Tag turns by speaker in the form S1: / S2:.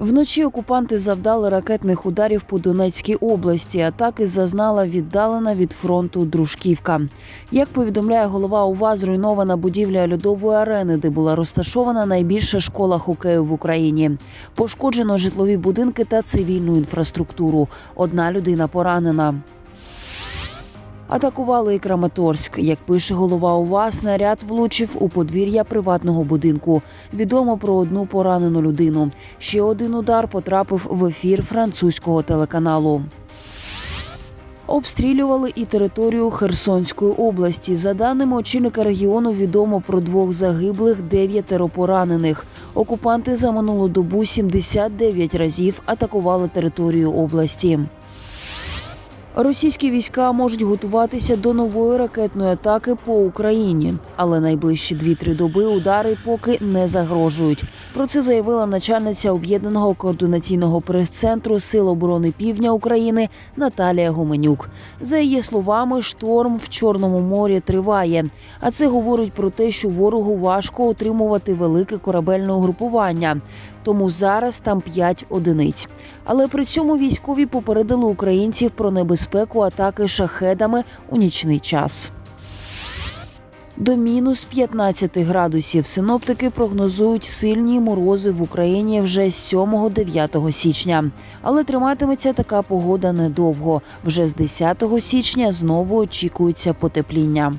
S1: Вночі окупанти завдали ракетних ударів по Донецькій області. Атаки зазнала віддалена від фронту Дружківка. Як повідомляє голова УВА, зруйнована будівля льодової арени, де була розташована найбільша школа хокею в Україні. Пошкоджено житлові будинки та цивільну інфраструктуру. Одна людина поранена. Атакували і Краматорськ. Як пише голова УВА, снаряд влучив у подвір'я приватного будинку. Відомо про одну поранену людину. Ще один удар потрапив в ефір французького телеканалу. Обстрілювали і територію Херсонської області. За даними очільника регіону, відомо про двох загиблих, дев'ятеро поранених. Окупанти за минулу добу 79 разів атакували територію області. Російські війська можуть готуватися до нової ракетної атаки по Україні, але найближчі 2-3 доби удари поки не загрожують. Про це заявила начальниця об'єднаного координаційного прес-центру Сил оборони Півдня України Наталія Гуменюк. За її словами, шторм в Чорному морі триває. А це говорить про те, що ворогу важко отримувати велике корабельне угрупування. Тому зараз там 5 одиниць. Але при цьому військові попередили українців про небезпеку атаки шахедами у нічний час. До мінус 15 градусів синоптики прогнозують сильні морози в Україні вже з 7-9 січня. Але триматиметься така погода недовго. Вже з 10 січня знову очікується потепління.